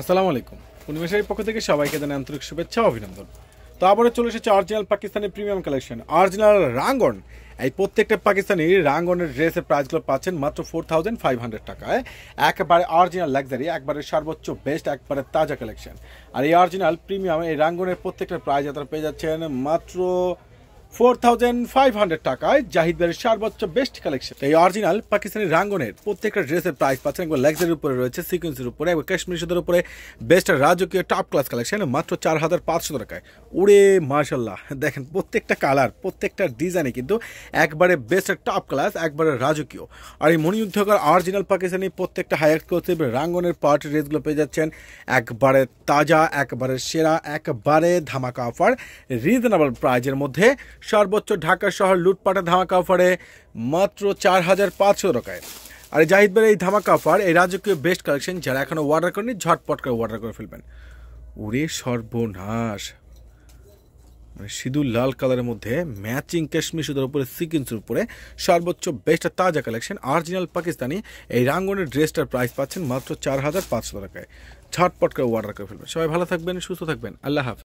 আসসালামু আলাইকুম। পূর্ণিমেশের পক্ষ থেকে সবাইকে জানাই আন্তরিক শুভেচ্ছা অভিনন্দন। তো আবারও চলে এসেছে original Pakistani premium collection original রাঙ্গন এই প্রত্যেকটা পাকিস্তানি রাঙ্গনের ড্রেসের প্রাইসগুলো পাচ্ছেন মাত্র ফোর থাউজেন্ড ফাইভ হান্ড্রেড টাকায়। একেবারে অরিজিনাল লাক্সারি একবারে সর্বোচ্চ বেস্ট একবারে তাজা কালেকশন আর এই অরিজিনাল প্রিমিয়াম এই রাঙ্গনের প্রত্যেকটা প্রাইস আপনারা পেয়ে যাচ্ছেন মাত্র ফোর থাউজেন্ড ফাইভ হান্ড্রেড টাকায় জাহিদ সর্বোচ্চ বেস্ট কালেকশন। এই অরিজিনাল পাকিস্তানি রাঙ্গনের প্রত্যেকটা ড্রেসের প্রাইস পাচ্ছেন একবার লেগসের উপরে রয়েছে সিকুয়েন্সের উপরে একবার কাশ্মীর সুদের উপরে বেস্ট রাজকীয় টপ ক্লাস কালেকশন মাত্র চার হাজার পাঁচশো টাকায়। উড়ে মার্শাল্লাহ দেখেন প্রত্যেকটা কালার প্রত্যেকটা ডিজাইনে কিন্তু একবারে বেস্ট টপ ক্লাস একবারে রাজকীয়। আর এই মণিযুদ্ধকার অরিজিনাল পাকিস্তানি প্রত্যেকটা হাই এক্সক্লুসিভ রাঙ্গনের পার্টি ড্রেসগুলো পেয়ে যাচ্ছেন। একবারে তাজা, একবারে সেরা, একবারে ধামাকা অফার রিজনেবল প্রাইজের মধ্যে সর্বোচ্চ ঢাকা শহর লুটপাটা ধামাকা অফারে মাত্র চার হাজার পাঁচশো টাকায়। আর জাহিদ এই ধামাকা অফার, এই রাজকীয় বেস্ট কালেকশন যারা এখনও অর্ডার করেনি ঝটপট করে অর্ডার করে ফেলবেন। ওরে সর্বনাশ। মানে সিঁদুর লাল কালারের মধ্যে ম্যাচিং কাশ্মীর সুদের উপরে সিকিন্সের উপরে সর্বোচ্চ বেস্ট তাজা কালেকশন অরিজিনাল পাকিস্তানি এই রাঙ্গনের ড্রেসটার প্রাইস পাচ্ছেন মাত্র চার হাজার পাঁচশো টাকায়। ঝটপট করে অর্ডার করে ফেলবেন। সবাই ভালো থাকবেন, সুস্থ থাকবেন। আল্লাহ হাফিজ।